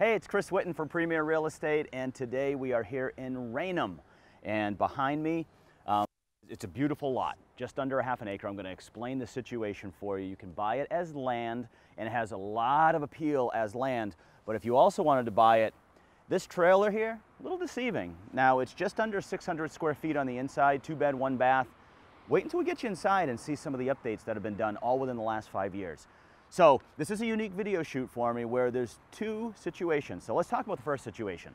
Hey, it's Chris Witten from Premeer Real Estate, and today we are here in Raynham. And behind me, um, it's a beautiful lot, just under a half an acre. I'm going to explain the situation for you. You can buy it as land, and it has a lot of appeal as land. But if you also wanted to buy it, this trailer here, a little deceiving. Now, it's just under 600 square feet on the inside, two bed, one bath. Wait until we get you inside and see some of the updates that have been done all within the last five years. So this is a unique video shoot for me where there's two situations. So let's talk about the first situation.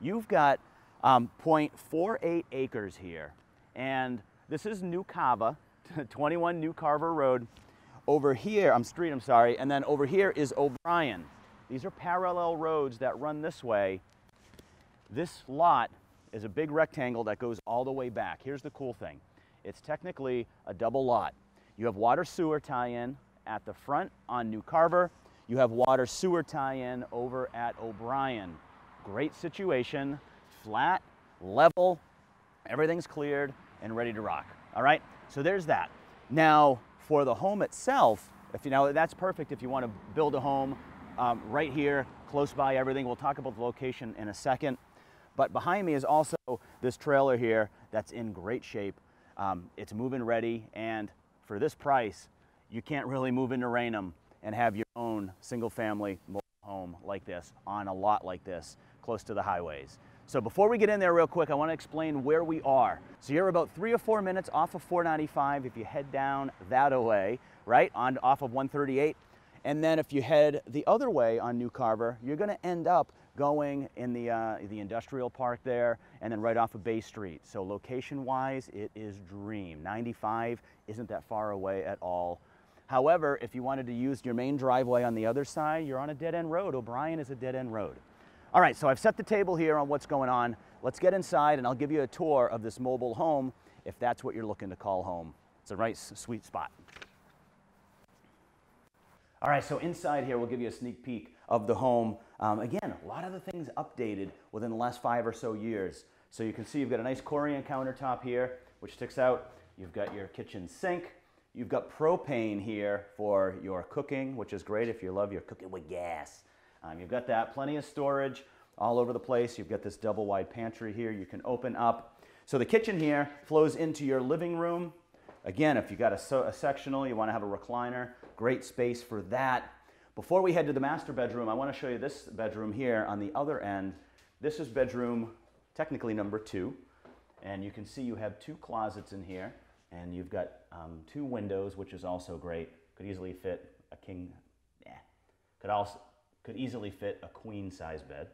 You've got um, 0.48 acres here, and this is New Cava, 21 New Carver Road. Over here, I'm street, I'm sorry, and then over here is O'Brien. These are parallel roads that run this way. This lot is a big rectangle that goes all the way back. Here's the cool thing. It's technically a double lot. You have water sewer tie-in at the front on New Carver. You have water sewer tie-in over at O'Brien. Great situation, flat, level, everything's cleared and ready to rock. All right, so there's that. Now, for the home itself, if you know, that's perfect if you want to build a home um, right here, close by everything. We'll talk about the location in a second. But behind me is also this trailer here that's in great shape. Um, it's move-in ready, and for this price, you can't really move into Raynham and have your own single family home like this on a lot like this close to the highways. So before we get in there real quick, I want to explain where we are. So you're about three or four minutes off of 495 if you head down that way, right, on off of 138. And then if you head the other way on New Carver, you're going to end up going in the, uh, the industrial park there and then right off of Bay Street. So location-wise, it is dream. 95 isn't that far away at all. However, if you wanted to use your main driveway on the other side, you're on a dead-end road. O'Brien is a dead-end road. All right, so I've set the table here on what's going on. Let's get inside and I'll give you a tour of this mobile home if that's what you're looking to call home. It's a nice, sweet spot. All right, so inside here, we'll give you a sneak peek of the home. Um, again, a lot of the things updated within the last five or so years. So you can see you've got a nice Corian countertop here, which sticks out. You've got your kitchen sink, You've got propane here for your cooking, which is great if you love your cooking with gas. Um, you've got that, plenty of storage all over the place. You've got this double wide pantry here you can open up. So the kitchen here flows into your living room. Again, if you've got a, a sectional, you want to have a recliner, great space for that. Before we head to the master bedroom, I want to show you this bedroom here on the other end. This is bedroom technically number two. And you can see you have two closets in here and you've got um, two windows, which is also great. Could easily fit a king, yeah. Could also could easily fit a queen size bed.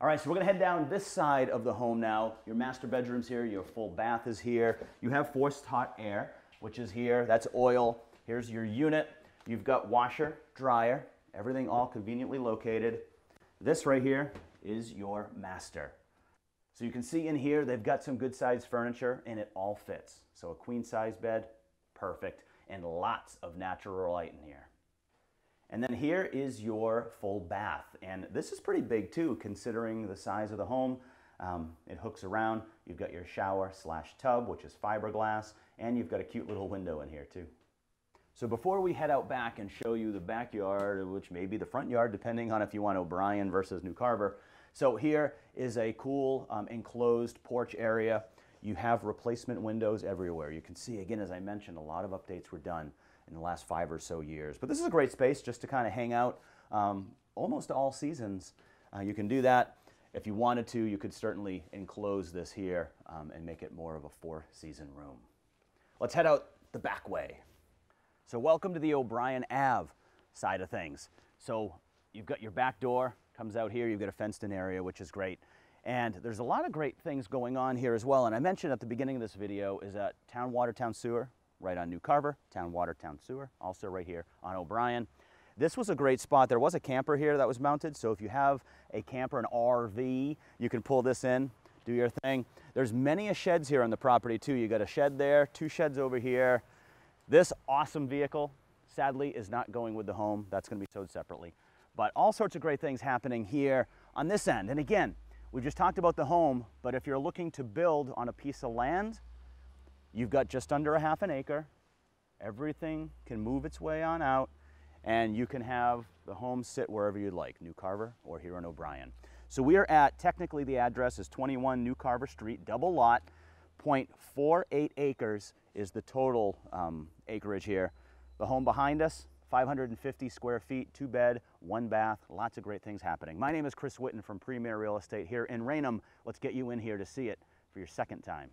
All right, so we're gonna head down this side of the home now. Your master bedroom's here, your full bath is here. You have forced hot air, which is here. That's oil. Here's your unit. You've got washer, dryer, everything all conveniently located. This right here is your master. So you can see in here, they've got some good sized furniture and it all fits. So a queen size bed, perfect, and lots of natural light in here. And then here is your full bath. And this is pretty big too, considering the size of the home. Um, it hooks around. You've got your shower slash tub, which is fiberglass, and you've got a cute little window in here too. So before we head out back and show you the backyard, which may be the front yard, depending on if you want O'Brien versus New Carver, so here is a cool um, enclosed porch area. You have replacement windows everywhere. You can see, again, as I mentioned, a lot of updates were done in the last five or so years. But this is a great space just to kind of hang out um, almost all seasons. Uh, you can do that. If you wanted to, you could certainly enclose this here um, and make it more of a four-season room. Let's head out the back way. So welcome to the O'Brien Ave side of things. So you've got your back door, comes out here, you've got a fenced in area, which is great. And there's a lot of great things going on here as well. And I mentioned at the beginning of this video is that Town Water Town Sewer, right on New Carver, Town Water Town Sewer, also right here on O'Brien. This was a great spot. There was a camper here that was mounted. So if you have a camper, an RV, you can pull this in, do your thing. There's many a sheds here on the property too. You got a shed there, two sheds over here. This awesome vehicle, sadly, is not going with the home. That's gonna be towed separately. But all sorts of great things happening here on this end. And again, we just talked about the home, but if you're looking to build on a piece of land, you've got just under a half an acre. Everything can move its way on out and you can have the home sit wherever you'd like, New Carver or here in O'Brien. So we are at, technically the address is 21 New Carver Street, double lot, 0.48 acres is the total um, acreage here. The home behind us, 550 square feet, two bed, one bath, lots of great things happening. My name is Chris Witten from Premeer Real Estate here in Raynham. Let's get you in here to see it for your second time.